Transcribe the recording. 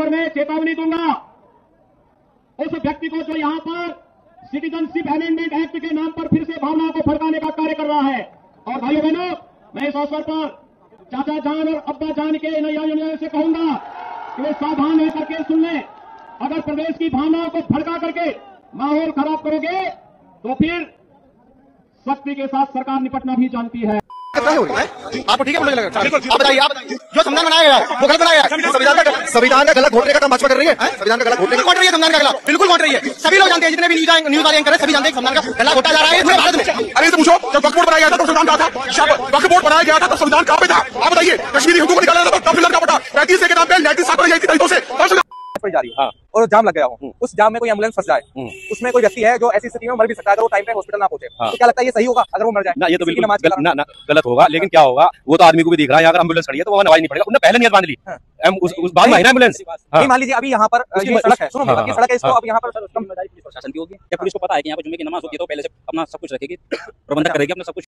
पर मैं चेतावनी दूँगा। उस व्यक्ति को जो यहाँ पर सिटीजनशिप अमेंडमेंट एक्ट के नाम पर फिर से भावनाओं को भड़काने का कार्य कर रहा है। और भाइयों बहनों, मैं इस अवसर पर चाचा जान और अब्बा जान के नैया से कहूँगा कि वे सावधान होकर के सुन लें अगर प्रदेश की भावनाओं को भड़का करके माहौल खराब करोगे तो फिर सख्ती के साथ सरकार निपटना भी जानती है। कितना हो रही है? आपको ठीक है? बोलने लगा। आप बताइए आप जो संविधान बनाया गया वो गलत बनाया गया संविधान का संविधान का गलत घोटने का काम भाजपा कर रही है? संविधान का गलत घोटने का रही है संविधान का गला बिल्कुल घोट रही है सभी लोग जानते हैं जितने भी न्यूज़ न्यूज़ वाले एंकर सभी जानते हैं संविधान का गला घोटा जा रहा है। पूरे भारत में। अरे इसे पूछो जब वक्फ बोर्ड बनाया गया था तो संविधान कहा था? वक्फ बोर्ड बनाया गया था तो संविधान कहाँ पे था? आप बताइए। कश्मीरी हुकूमत निकाला था तब फ़िलहाल का पटा पैंतीस के नाम पे लैट्रिन साफ़ कराई थी दलितों से। और पर जा रही है। और जाम लग गया हो। उस जाम में कोई एंबुलेंस फंस जाए। उसमें कोई व्यक्ति है जो ऐसी स्थिति में मर भी सकता है अगर वो टाइम पे हॉस्पिटल ना पहुँचे तो क्या लगता है ये सही होगा अगर वो मर जाए? ना ये तो बिल्कुल ना, ना, गलत होगा लेकिन क्या होगा वो तो आदमी को भी दिख रहा है अगर एंबुलेंस खड़ी है तो वो नवाज़ नहीं पड़ेगा। उन्होंने पहले नियत बाँध ली। हाँ। उस, बाद में एंबुलेंस मान लीजिए अभी यहाँ पर सड़क है सुनो हाँ, हाँ, सड़क है इसको हाँ। अब यहाँ पर प्रशासन की होगी। पुलिस को पता है कि यहाँ पर जुम्मे की नमाज़ होती है तो पहले से अपना सब कुछ रखेगी प्रबंधक करेगी अपना सब कुछ